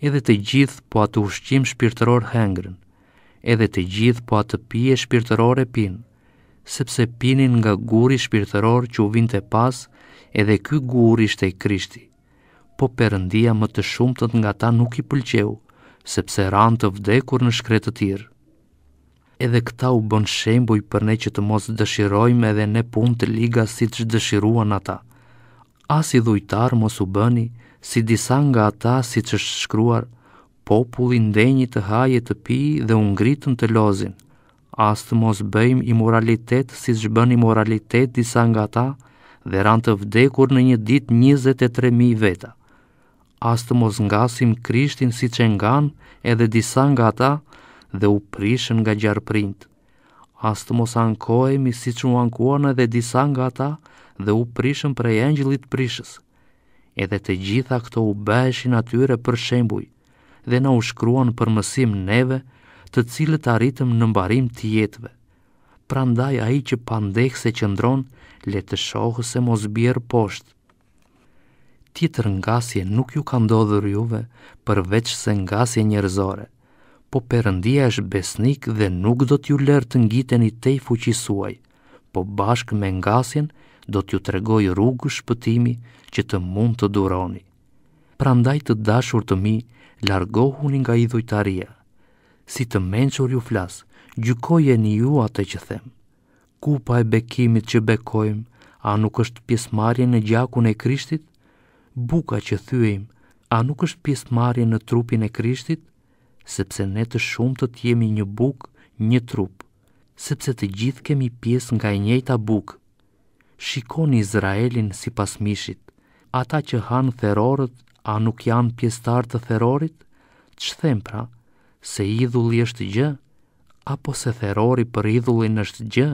edhe të gjithë po atë ushqim shpirtëror hëngrën, edhe të gjithë po atë pije shpirtërore pinë, sepse pinin nga guri shpirtëror që u vinte pas, edhe ky gur ishte Krishti. Po Perëndia më të shumtët nga ata nuk i pëlqeu, sepse ranë të vdekur në shkretëtirë. Edhe këta u bënë shembuj për ne që të mos dëshirojmë edhe ne punë të liga siç dëshiruan ata. As idhujtarë mos u bëni si disa nga ata siç është shkruar, populli ndenji të hajë e të pijë dhe u ngritën të lozin. As të mos bëjmë imoralitet siç bënë imoralitet disa nga ata dhe ranë të vdekur në një ditë 23.000 veta. As të mos ngasim Krishtin siç e nganë edhe disa nga ata dhe u prishën nga gjarprinjtë. As të mos ankohemi siç u ankuan edhe disa nga ata dhe u prishën prej engjëllit të prishës. Edhe të gjitha këto u bëheshin atyre për shembuj dhe na u shkruan për mësim neve të cilët arritëm në mbarim të jetëve. Prandaj ai që pandeh se qëndron, le të shohë se mos bjerë poshtë. Tjetër ngasje nuk ju ka ndodhur juve përveçse ngasje njerëzore – Po Perëndia është besnik dhe nuk do t'ju lërë të ngiteni tej fuqisë suaj, po bashkë me ngasjen do t'ju tregojë rrugë shpëtimi që të mund të duroni. Prandaj të dashur të mi, largohuni nga idhujtaria. Si të mençur ju flas, gjykojeni ju atë që them. Kupa e bekimit që bekojmë, a nuk është pjesëmarrje në gjakun e Krishtit? Buka që thyejmë, a nuk është pjesëmarrje në trupin e Krishtit? Sepse ne të shumtët jemi një bukë, një trup, sepse të gjithë kemi pjesë nga e njëjta bukë. Shikoni Izraelin sipas mishit. Ata që hanë therorët, a nuk janë pjesëtarë të therorit? Ç'them pra? Se idhulli është gjë, apo se therori për idhullin është gjë,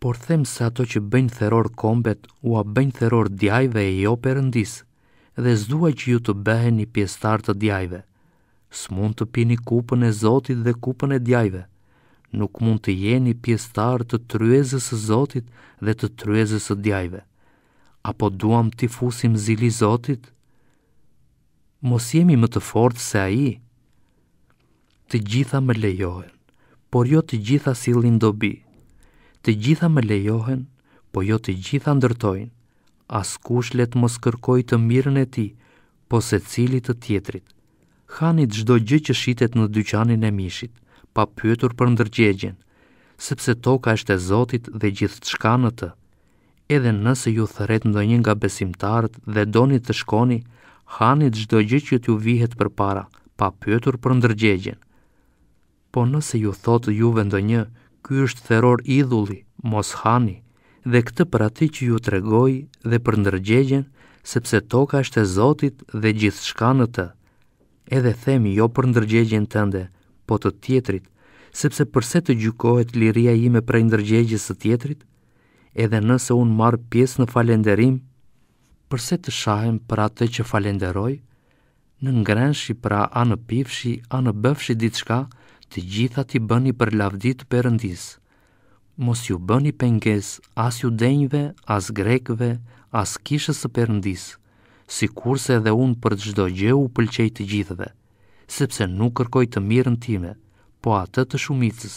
por them se ato që bëjnë theror kombet ua bëjnë theror djajve e jo Perëndisë, dhe s'dua që ju të bëheni pjesëtarë të djajve. S'mund të pini kupën e Zotit dhe kupën e djajve. Nuk mund të jeni pjesëtarë të tryezës së Zotit dhe të tryezës së djajve. Apo duam t'i fusim zili Zotit? Mos jemi më të fortë se ai. Të gjitha më lejohen, por jo të gjitha sjellin dobi. Të gjitha më lejohen, po jo të gjitha ndërtojnë. Askush le të mos kërkojë të mirën e tij, po secili të tjetrit. Hani çdo gjë që shitet në dyqanin e mishit, pa pyetur për ndërgjegjen, sepse toka është e Zotit dhe gjithçka në të. Edhe nëse ju thërret ndonjë nga besimtarët dhe doni të shkoni, hani çdo gjë që t'ju vihet përpara, pa pyetur për ndërgjegjen. Po nëse ju thotë juve ndonjë, ky është therror idhulli, mos hani, dhe këtë për atë që ju tregoi dhe për ndërgjegjen, sepse toka është e Zotit dhe gjithçka në të. Edhe them jo për ndërgjegjen tënde, po të tjetrit, sepse përse të gjykohet liria ime prej ndërgjegjes së tjetrit? Edhe nëse unë marr pjesë në falenderim, përse të shahem për atë që falenderoj? Në ngrenshi pra a në pifshi, a në bëfshi diçka, të gjitha t'i bëni për lavdi të Perëndisë. Mos iu bëni pengesë as judenjve, as grekve, as kishës së Perëndisë, sikurse edhe unë për çdo gjë u pëlqej të gjithëve, sepse nuk kërkoj të mirën time, po atë të shumicës,